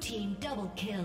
team double kill.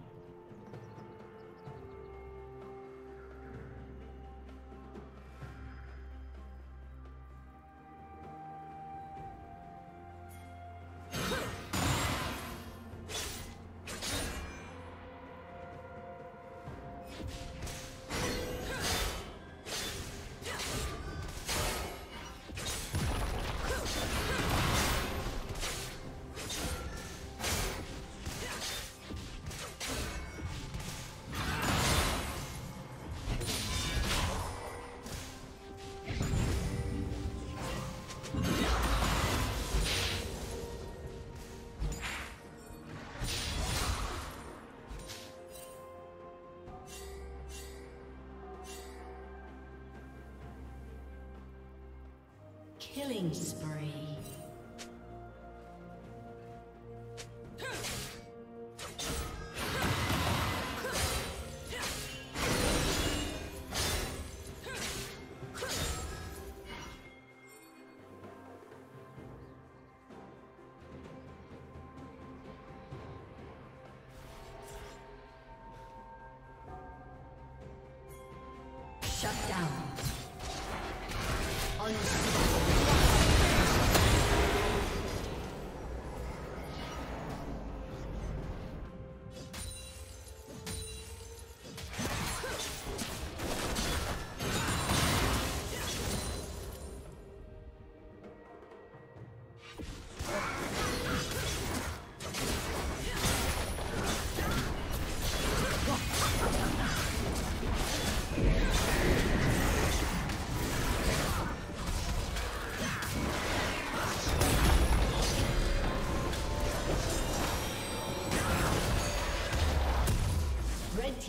Killing spree.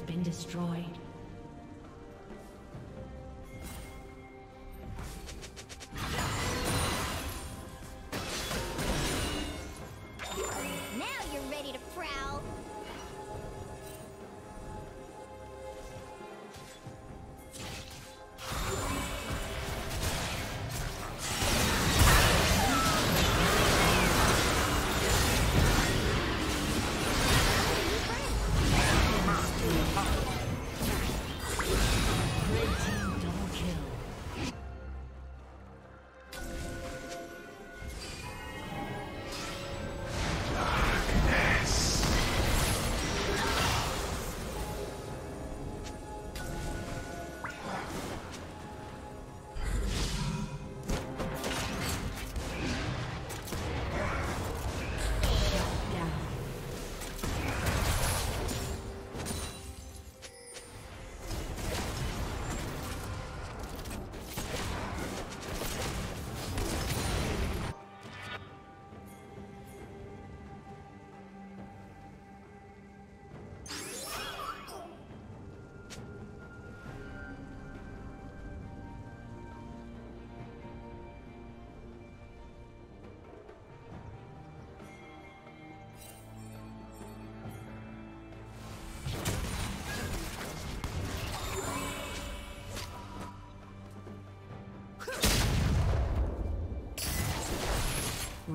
Been destroyed.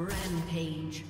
Rampage.